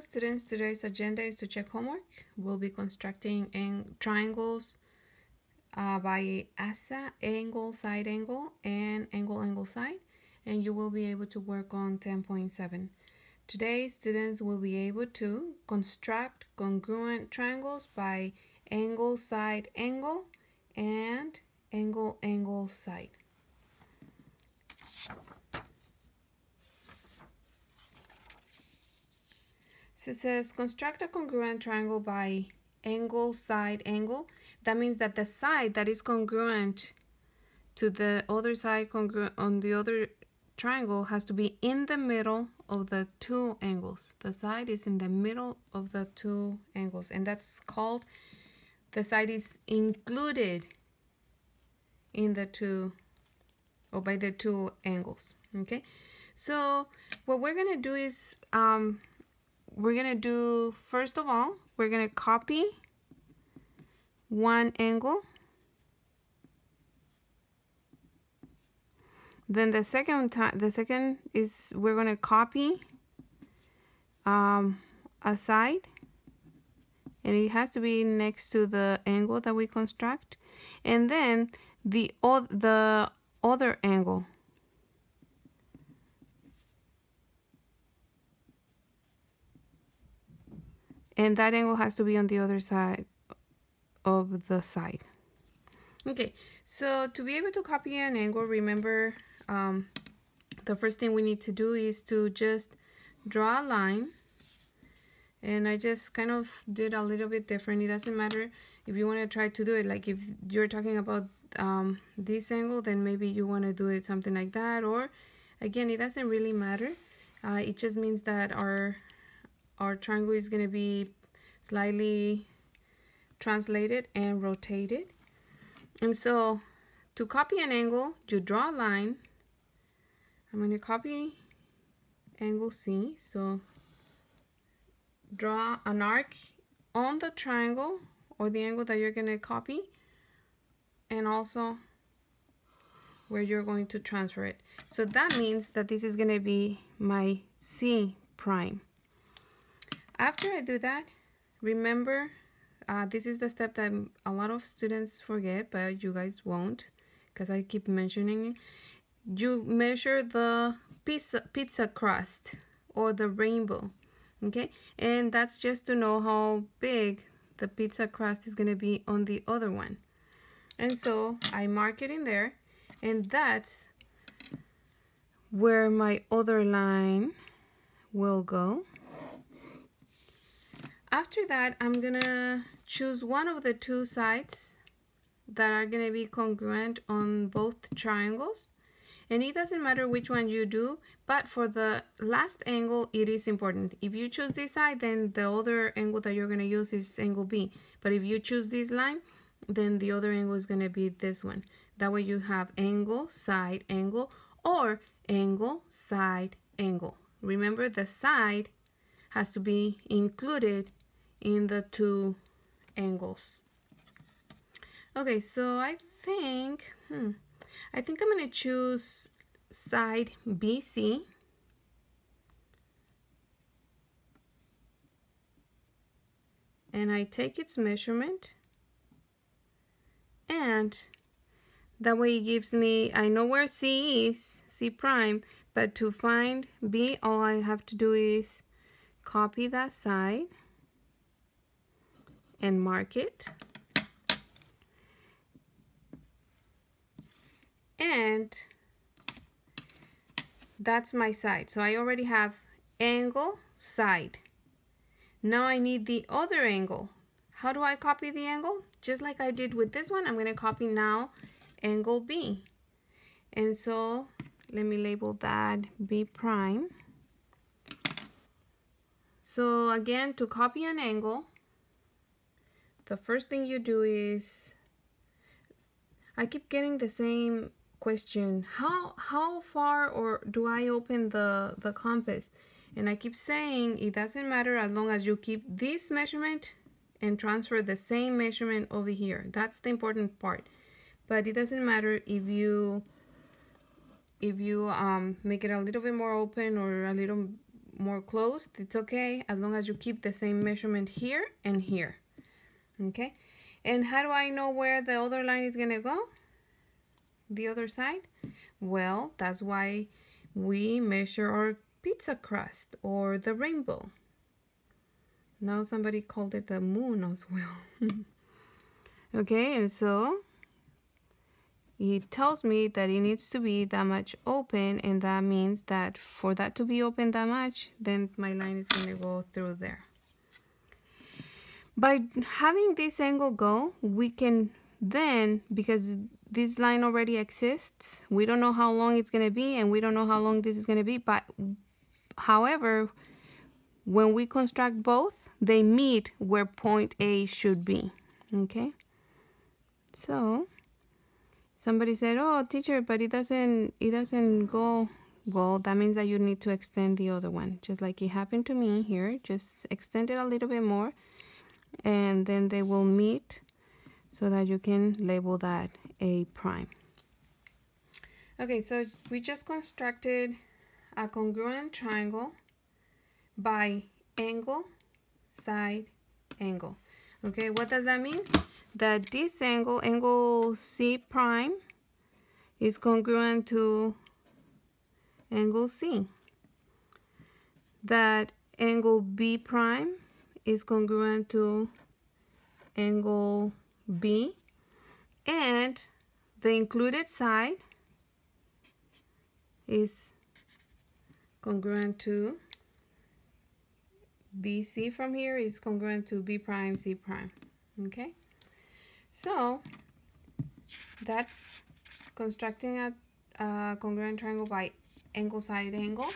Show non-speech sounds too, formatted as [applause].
Students, today's agenda is to check homework. We'll be constructing ang triangles uh, by ASA, angle, side angle, and angle, angle, side. And you will be able to work on 10.7. Today, students will be able to construct congruent triangles by angle, side, angle, and angle, angle, side. So it says construct a congruent triangle by angle, side, angle. That means that the side that is congruent to the other side congruent on the other triangle has to be in the middle of the two angles. The side is in the middle of the two angles and that's called the side is included in the two or by the two angles okay so what we're gonna do is um, we're gonna do first of all we're gonna copy one angle. Then the second time the second is we're gonna copy um, a side and it has to be next to the angle that we construct. And then the the other angle and that angle has to be on the other side of the side. Okay so to be able to copy an angle remember um, the first thing we need to do is to just draw a line. And I just kind of did a little bit different. It doesn't matter if you want to try to do it like if you're talking about um, this angle then maybe you want to do it something like that. Or again it doesn't really matter. Uh, it just means that our our triangle is going to be slightly translated and rotated. And so to copy an angle, you draw a line. I'm going to copy angle C. So draw an arc on the triangle or the angle that you're going to copy and also where you're going to transfer it. So that means that this is going to be my C prime. After I do that, remember, uh, this is the step that a lot of students forget, but you guys won't, because I keep mentioning it. You measure the pizza, pizza crust or the rainbow, okay? And that's just to know how big the pizza crust is going to be on the other one. And so I mark it in there, and that's where my other line will go. After that, I'm gonna choose one of the two sides that are gonna be congruent on both triangles. And it doesn't matter which one you do, but for the last angle, it is important. If you choose this side, then the other angle that you're gonna use is angle B. But if you choose this line, then the other angle is gonna be this one. That way you have angle, side, angle, or angle, side, angle. Remember the side has to be included in the two angles. Okay, so I think, hmm, I think I'm going to choose side BC. And I take its measurement and that way it gives me, I know where C is, C prime, but to find B, all I have to do is copy that side and mark it. And that's my side. So I already have angle, side. Now I need the other angle. How do I copy the angle? Just like I did with this one, I'm going to copy now angle B. And so let me label that B prime. So again, to copy an angle, the first thing you do is I keep getting the same question how how far or do I open the the compass? And I keep saying it doesn't matter as long as you keep this measurement and transfer the same measurement over here. That's the important part. But it doesn't matter if you if you um, make it a little bit more open or a little more closed, it's okay as long as you keep the same measurement here and here. Okay, and how do I know where the other line is gonna go? The other side? Well, that's why we measure our pizza crust or the rainbow. Now somebody called it the moon as well. [laughs] okay, and so it tells me that it needs to be that much open and that means that for that to be open that much then my line is going to go through there by having this angle go we can then because this line already exists we don't know how long it's going to be and we don't know how long this is going to be but however when we construct both they meet where point A should be okay? So somebody said oh teacher but it doesn't it doesn't go well that means that you need to extend the other one. Just like it happened to me here just extend it a little bit more and then they will meet so that you can label that a prime. Okay so we just constructed a congruent triangle by angle side angle. Okay what does that mean? That this angle, angle C prime, is congruent to angle C. That angle B prime is congruent to angle B. And the included side is congruent to BC from here is congruent to B prime, C prime. Okay? So that's constructing a, congruent triangle by angle side angle.